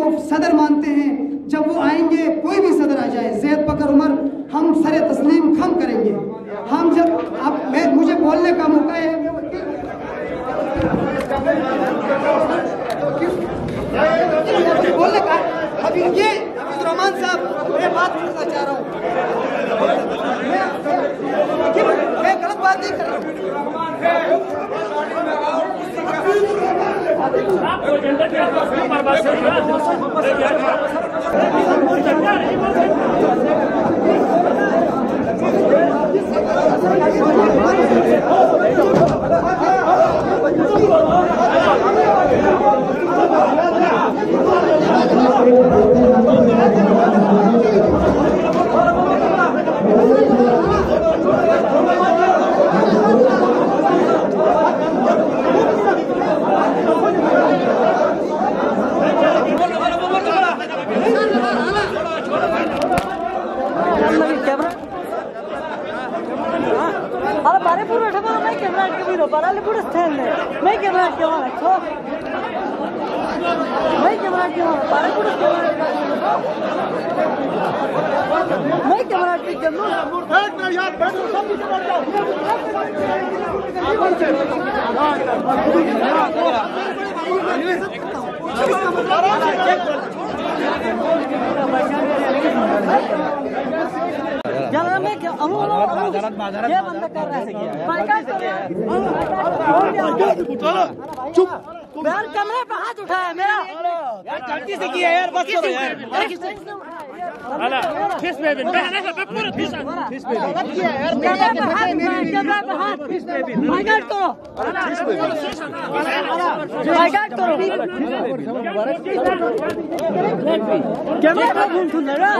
को सदर मानते हैं। जब वो आएँगे, कोई भी सदर आ जाए, जैद बकर उमर, हम सर तस्लीम खम करेंगे। हम जब, आप, मैं, मुझे बोलने का मौका है। बोलने का, अभी ये रहमान साहब, मैं बात करना चाह रहा हूँ। मैं गलत बात नहीं कर रहा हूँ। রাত পর্যন্ত ಅಲ್ಲ ಬಾರಿ ಪೂರ ठेवा मैं कैमरा के भी रो बारा ले पूरा स्टैंड है मैं कैमरा के वहां रखो मैं कैमरा के वहां बारे पूरा मैं कैमरा के जन्नो एक ना यार बैठ सब पीछे बैठ जाओ यार मैं क्या अनु ये बंदा कर रहा है चुप यार कमरे पे हाथ उठाया मेरा यार गलती से किया यार बस करो यार फिस बेबी पूरा फिस फिस बेबी किया यार कमरे पे हाथ कमरे पे हाथ फिस बेबी माय गॉड करो फिस बेबी माय गॉड करो कैमरा घूम सुन रहा